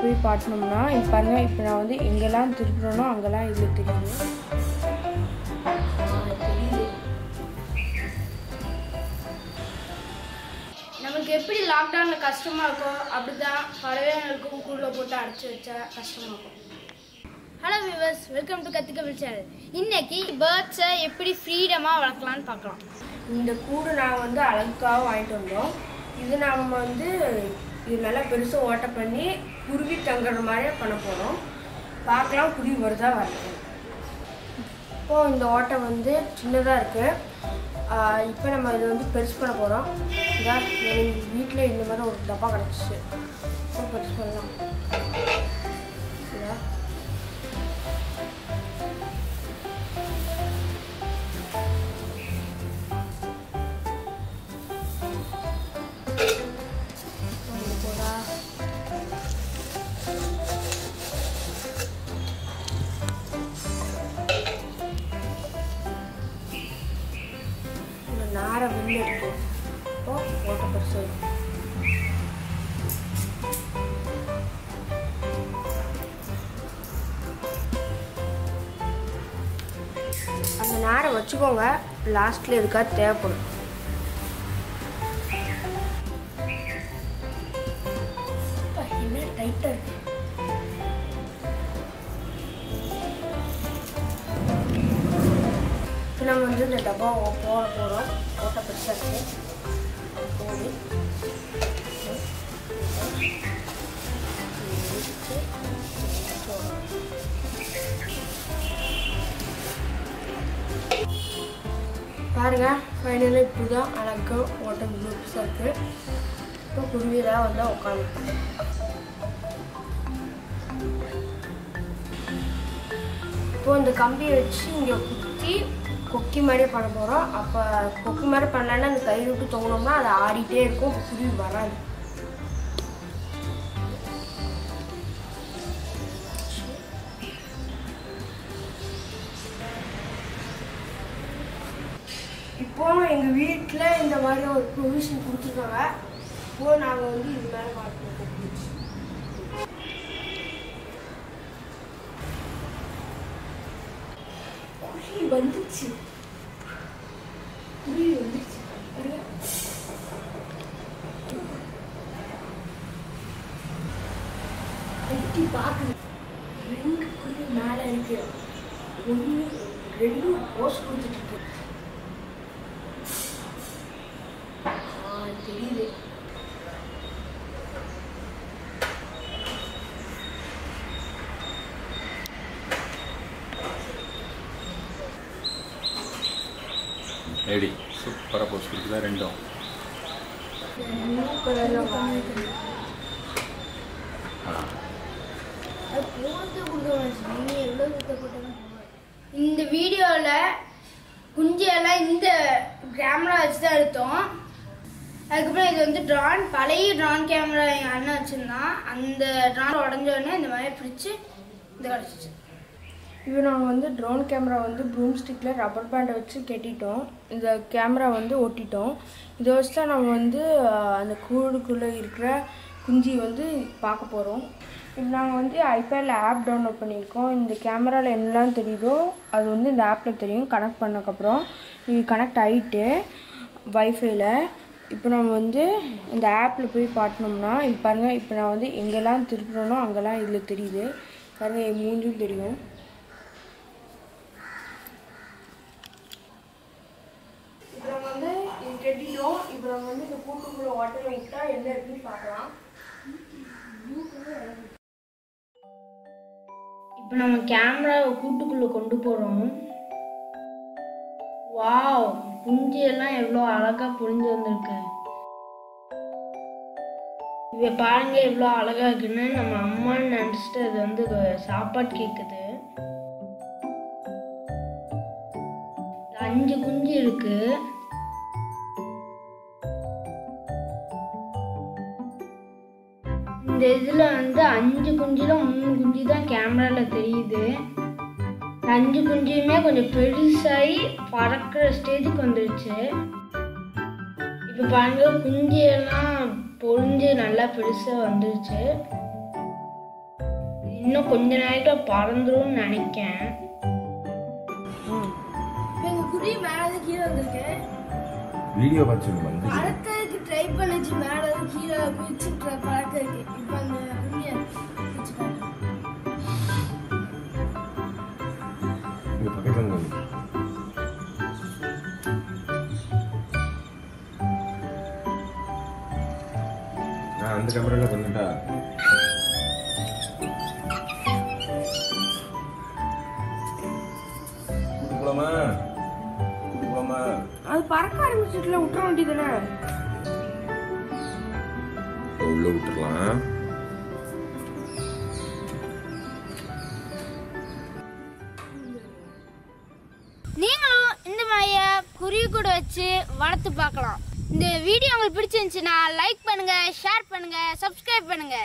போய் பாட்டினோம்னா இப்போ பாருங்கள் இப்போ நான் வந்து எங்கெல்லாம் திருப்புறேனோ அங்கெல்லாம் இதில் தெரியுது நமக்கு எப்படி லாக்டவுனில் கஷ்டமாக இருக்கோ அப்படி தான் பறவைகளுக்கும் கூடில் போட்டு அடைச்சி வச்சா கஷ்டமாக இருக்கும். ஹலோ விவர்ஸ் வெல்கம் டு கத்திக்க சேனல் இன்னைக்கு பேர்ட்ஸை எப்படி ஃப்ரீடமாக வளர்க்கலான்னு பார்க்கலாம். இந்த கூடு நாங்கள் வந்து அழகுக்காக வாங்கிட்டு வந்தோம். இது நாம் வந்து இது நல்லா பெருசாக ஓட்டை பண்ணி குருவி தங்குற மாதிரி பண்ண போகிறோம் பார்க்கலாம் குருவி வருதா வரல இப்போது இந்த ஓட்டை வந்து சின்னதாக இருக்குது இப்போ நம்ம இதை வந்து பெருசு பண்ண போகிறோம் இதான் எங்கள் வீட்டில் இந்த மாதிரி ஒரு டப்பா கிடச்சிச்சு. இப்போ பெருசு பண்ணலாம். இந்த இருக்கும் இப்போ ஓட்ட பெருசு அந்த நேரம் வச்சுக்கோங்க. லாஸ்ட்ல இருக்கா தேவைப்படும். என்ன டைட்டா இருக்கு. இப்போ நம்ம வந்து இந்த டப்பா போட போகிறோம் ஓட்ட பெருசாக இருக்குது போடு பாருங்க ஃபைனலாக இப்படி தான் அழகாக ஓட்டம் இவ்வளோ பெருசாக இருக்குது இப்போ குருவியெல்லாம் வந்து உட்காந்து இப்போது இந்த கம்பியை வச்சு இங்கே குத்தி கொக்கி மாதிரி பண்ண போகிறோம் அப்போ கொக்கி மாதிரி பண்ணலன்னா அந்த கை விட்டு தோணும்னா அது ஆடிட்டே இருக்கும். அப்போ குருவி வராது. இப்போ எங்கள் வீட்டில் இந்த மாதிரி ஒரு ப்ரொவிஷன் கொடுத்துருக்காங்க. இப்போது நாங்கள் வந்து இது மேலே பார்க்கணும். கொக்கி வச்சு. குருவி வந்துச்சு குருவி வந்துச்சு பாருங்க. எட்டி பார்க்குது ரெண்டு குருவி மேலே இருக்கு ஒன்று ரெண்டும் போஸ் கொடுத்துட்டு இருக்கு ஆ, தெரியுது ஏடி சூப்பராக போஸ்ட் கொடுக்குதா ரெண்டும் ப்ளூ கலரில் வாங்கிட்டு ஆ. அது போகிறது சூப்பராக நீங்கள் எவ்வளோ ரெண்டும். இந்த வீடியோவில் குஞ்சியெல்லாம் இந்த கேமரா வச்சு தான் எடுத்தோம். அதுக்கப்புறம் இது வந்து ட்ரான் பழைய ட்ரான் கேமரா எங்கள் அண்ணன் வச்சுருந்தான். அந்த ட்ரான் உடஞ்ச உடனே இந்த மாதிரி பிடிச்சி இது கிடச்சிச்சு இப்போ நாங்கள் வந்து ட்ரோன் கேமரா வந்து ப்ரூம் ஸ்டிக்கில் ரப்பர் பேண்டை வச்சு கட்டிட்டோம். இந்த கேமரா வந்து ஒட்டிட்டோம் இதை வச்சு தான் நம்ம வந்து அந்த கூடுக்குள்ளே இருக்கிற குஞ்சி வந்து பார்க்க போகிறோம் இப்போ நாங்கள் வந்து ஐபேடில் ஆப் டவுன்லோட் பண்ணியிருக்கோம். இந்த கேமராவில் என்னெல்லாம் தெரியுதோ அது வந்து இந்த ஆப்பில் தெரியும். கனெக்ட் பண்ணக்கப்புறம் இது கனெக்ட் ஆகிட்டு வைஃபைல இப்போ நம்ம வந்து இந்த ஆப்பில் போய் பாட்டினோம்னா இப்போ பாருங்கள் இப்போ நான் வந்து எங்கெல்லாம் திருப்புறேனோ அங்கெல்லாம் இதில் தெரியுது. பாருங்கள் என் மூஞ்சும் தெரியும் இப்போ நம்ம வந்து இப்போ நம்ம வந்து இந்த கூட்டுக்குள்ள ஓட்டையை விட்டா என்ன இருக்குன்னு பார்க்கலாம். இப்போ நம்ம கேமராவை கூட்டுக்குள்ளே கொண்டு போகிறோம் வாவ் குஞ்சு எல்லாம் எவ்வளோ அழகாக புரிஞ்சு வந்திருக்கு. இதை பாருங்க எவ்வளோ அழகாக இருக்குன்னு. நம்ம அம்மான்னு நினச்சிட்டு அது வந்து சாப்பாடு கேட்குது அஞ்சு குஞ்சு இருக்குது இந்த இதில் வந்து அஞ்சு குஞ்சுல மூணு குஞ்சு தான் கேமராவில் தெரியுது. அஞ்சு குஞ்சுமே கொஞ்சம் பெருசாகி பறக்கிற ஸ்டேஜுக்கு வந்துருச்சு. இப்போ பாருங்க குஞ்சு எல்லாம் பொழிஞ்சு நல்லா பெருசாக வந்துருச்சு. இன்னும் கொஞ்ச நேரத்துல பறந்துரும் நினைக்கேன் குருவி மேல கீழே வந்திருக்கு. வீடியோ பார்த்து வந்து பறக்கிறதுக்கு ட்ரை பண்ணுச்சு மேல கீழே குதிச்சு பறக்கிறதுக்கு அந்த கேமராவில் பண்ணிட்டா போலாமா போலாமா அது பறக்க ஆரம்பிச்சிட்டுல விட்டுற வேண்டியதுதானே உள்ள விட்டுறலாம். நீங்களும் இந்த மாதிரியே குருவி கூட வச்சு வளர்த்து பார்க்கலாம். இந்த வீடியோ உங்களுக்கு பிடிச்சிருந்துச்சுன்னா லைக் பண்ணுங்க ஷேர் பண்ணுங்க சப்ஸ்கிரைப் பண்ணுங்க.